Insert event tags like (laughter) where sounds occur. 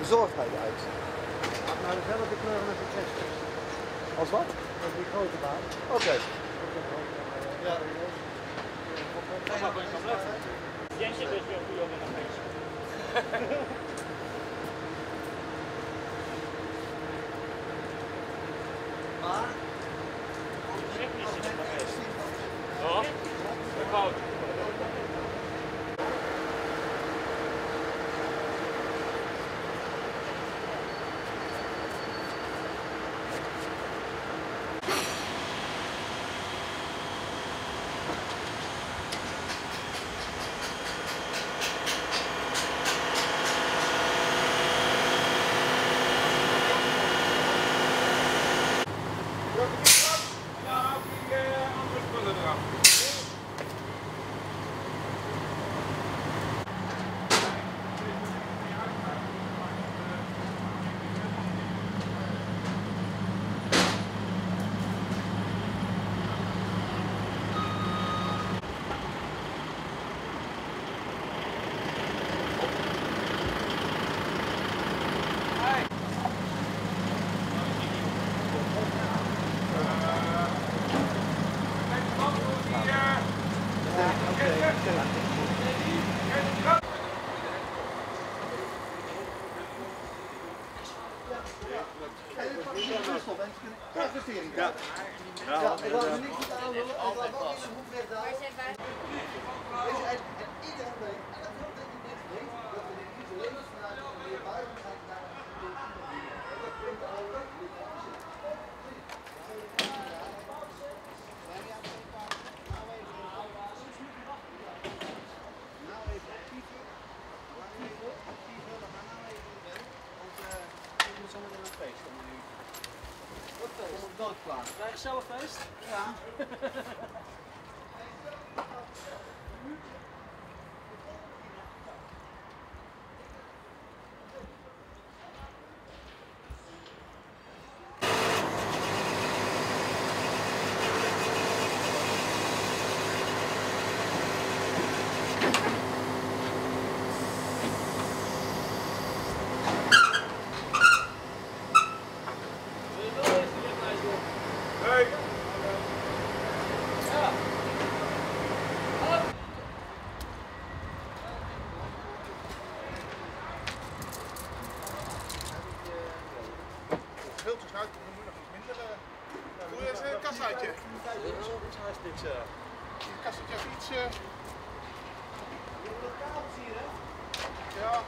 Verzorgdheid uit. Maar dezelfde kleur met de chest. Als wat? Met die grote baan. Oké. Ja. Jentje dus weer goed op een feestje. Maar ja. Ja, ik wil er niks aan doen. Ik ook in de hoek weg daar. Iedereen Wij gezellig feest? Ja. (laughs) kassaatje? Die kassaatje even iets. eh, Ja.